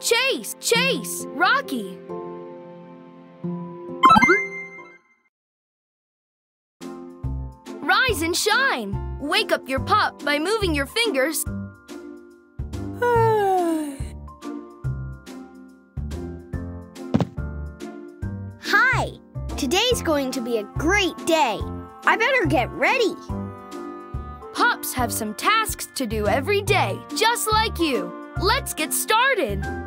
Chase! Chase! Rocky! Rise and shine! Wake up your pup by moving your fingers. Hi! Today's going to be a great day. I better get ready. Pups have some tasks to do every day, just like you. Let's get started.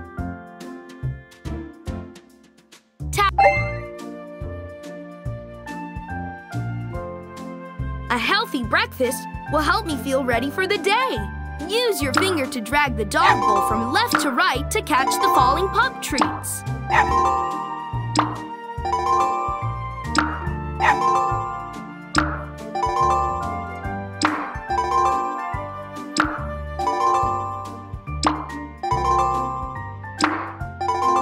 Healthy breakfast will help me feel ready for the day. Use your finger to drag the dog bowl from left to right to catch the falling pup treats.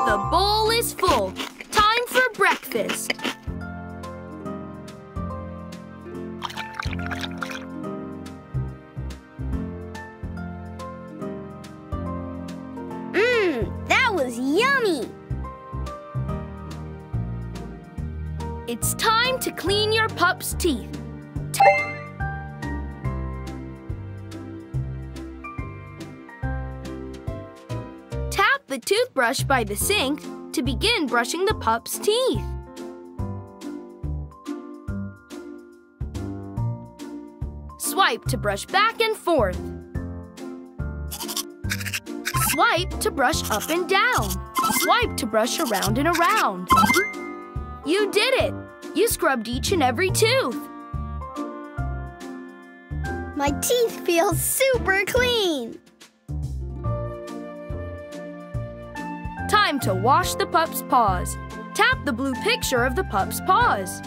The bowl is full. Time for breakfast. Teeth. Tap the toothbrush by the sink to begin brushing the pup's teeth. Swipe to brush back and forth. Swipe to brush up and down. Swipe to brush around and around. You did it! You scrubbed each and every tooth. My teeth feel super clean. Time to wash the pup's paws. Tap the blue picture of the pup's paws.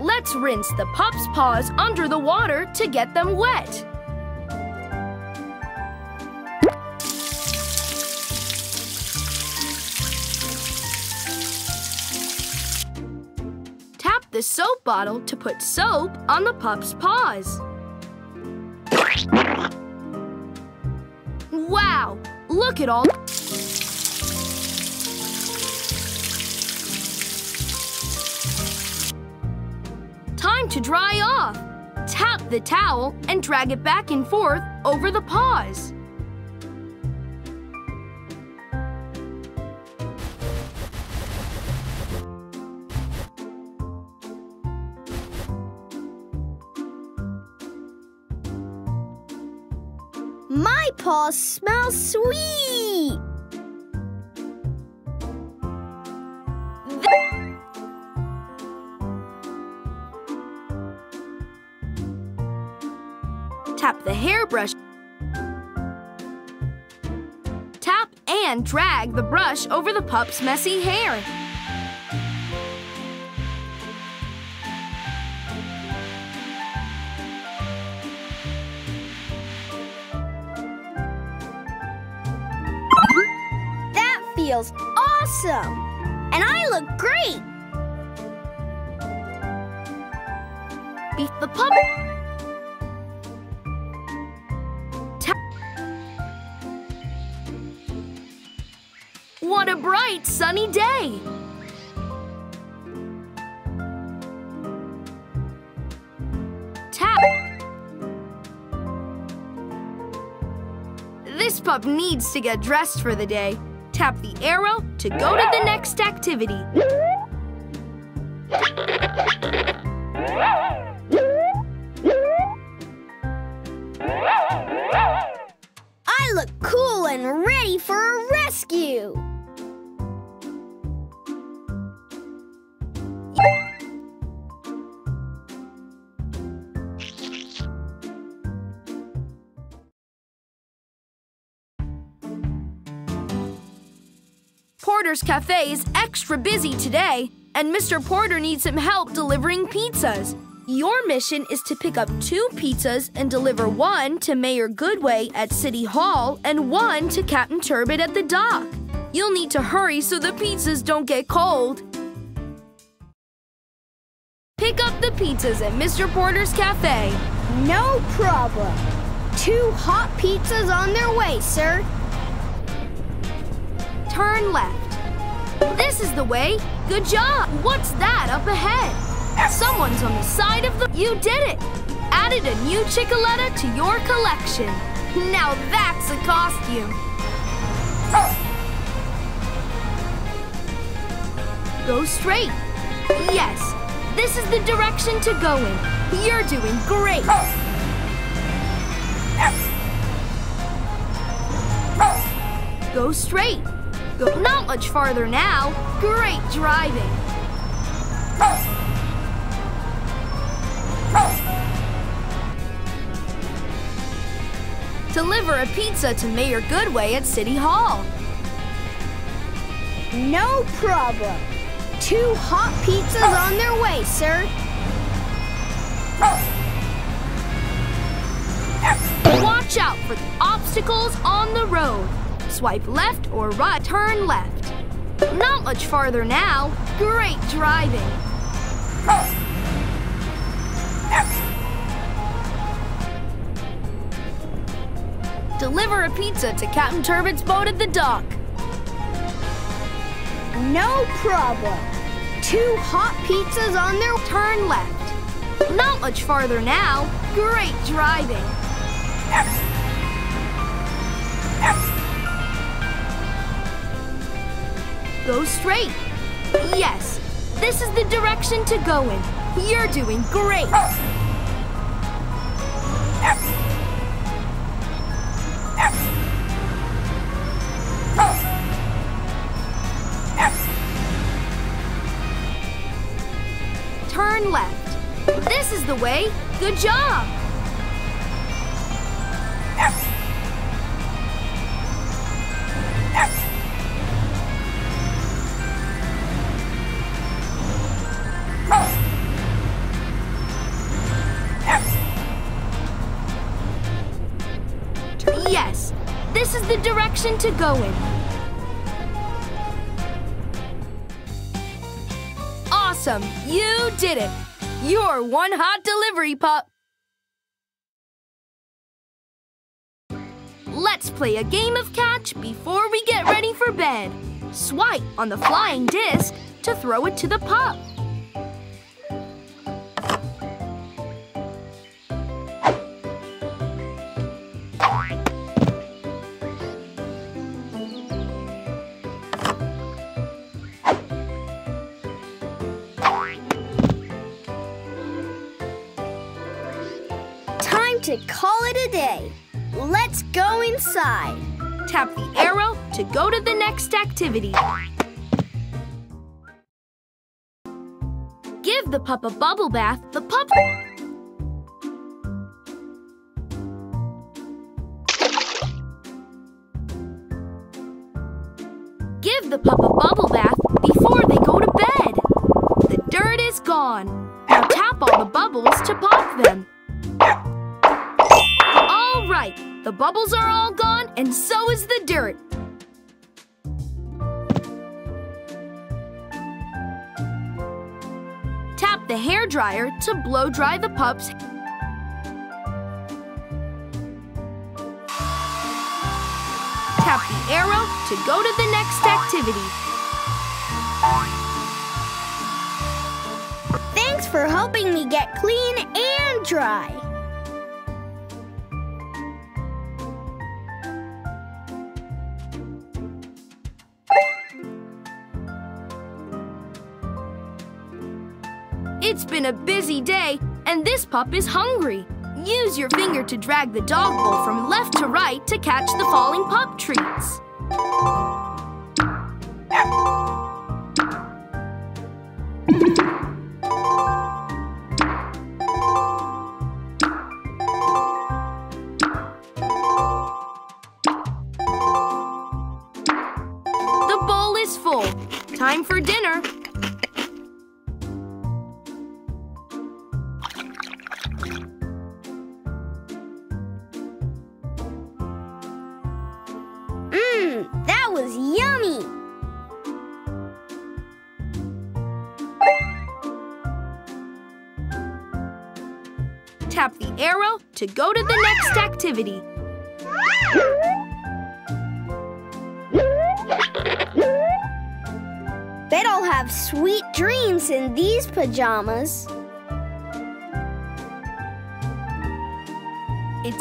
Let's rinse the pup's paws under the water to get them wet. Soap bottle to put soap on the pup's paws. Wow! Look at all... Time to dry off. Tap the towel and drag it back and forth over the paws. My paws smell sweet. Tap the hairbrush. Tap and drag the brush over the pup's messy hair. Feels awesome. And I look great. Beat the pup. Tap. What a bright sunny day! Tap. This pup needs to get dressed for the day. Tap the arrow to go to the next activity. I look cool and ready for a rescue. Porter's Cafe is extra busy today, and Mr. Porter needs some help delivering pizzas. Your mission is to pick up two pizzas and deliver one to Mayor Goodway at City Hall and one to Captain Turbot at the dock. You'll need to hurry so the pizzas don't get cold. Pick up the pizzas at Mr. Porter's Cafe. No problem. Two hot pizzas on their way, sir. Turn left. This is the way. Good job. What's that up ahead? Someone's on the side of the... You did it. Added a new Chickaletta to your collection. Now that's a costume. Go straight. Yes, this is the direction to go in. You're doing great. Go straight. Go not much farther now. Great driving. Deliver a pizza to Mayor Goodway at City Hall. No problem. Two hot pizzas on their way, sir. Watch out for the obstacles on the road. Swipe left or right, turn left. Not much farther now. Great driving. Deliver a pizza to Captain Turbot's boat at the dock. No problem. Two hot pizzas on their... Turn left. Not much farther now. Great driving. Go straight. Yes, this is the direction to go in. You're doing great. Turn left. This is the way. Good job. Direction to go in. Awesome! You did it! You're one hot delivery pup! Let's play a game of catch before we get ready for bed. Swipe on the flying disc to throw it to the pup. To call it a day. Let's go inside. Tap the arrow to go to the next activity. Give the pup a bubble bath. The pup. Give the pup a bubble bath before they go to bed. The dirt is gone. Now tap all the bubbles to pop them. The bubbles are all gone, and so is the dirt. Tap the hair dryer to blow dry the pups. Tap the arrow to go to the next activity. Thanks for helping me get clean and dry. Been a busy day, and this pup is hungry. Use your finger to drag the dog bowl from left to right to catch the falling pup treats. The bowl is full. Time for dinner. Tap the arrow to go to the next activity. Bet I'll have sweet dreams in these pajamas. It's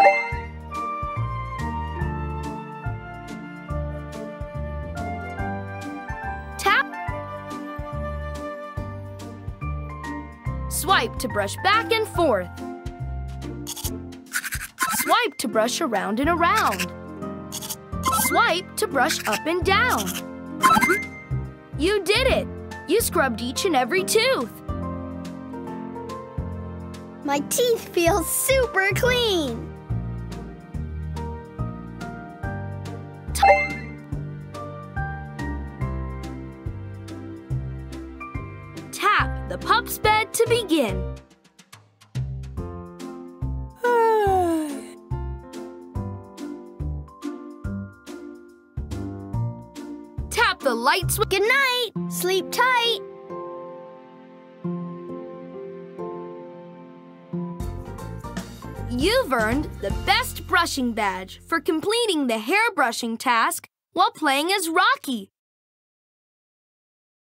Tap Swipe to brush back and forth. Swipe to brush around and around. Swipe to brush up and down. You did it! You scrubbed each and every tooth. My teeth feel super clean. Tap the pup's bed to begin. The light switch. Good night. Sleep tight. You've earned the Best Brushing Badge for completing the hair brushing task while playing as Rocky.